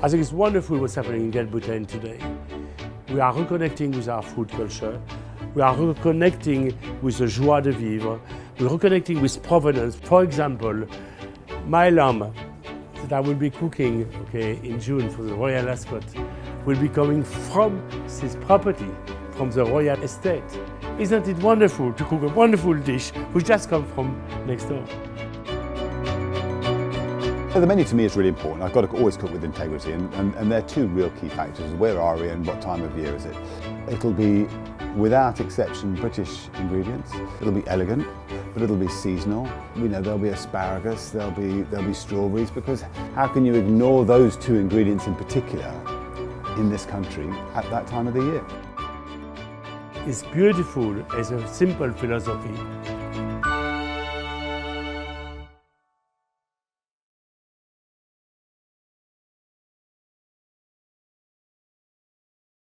I think it's wonderful what's happening in Galbutaine today. We are reconnecting with our food culture. We are reconnecting with the joie de vivre. We're reconnecting with provenance. For example, my lamb that I will be cooking okay, in June for the Royal Ascot will be coming from this property, from the Royal Estate. Isn't it wonderful to cook a wonderful dish which just comes from next door? The menu to me is really important. I've got to always cook with integrity and, and, and there are two real key factors. Where are we and what time of year is it? It'll be, without exception, British ingredients. It'll be elegant, but it'll be seasonal. You know, there'll be asparagus, there'll be, there'll be strawberries, because how can you ignore those two ingredients in particular in this country at that time of the year? It's beautiful as a simple philosophy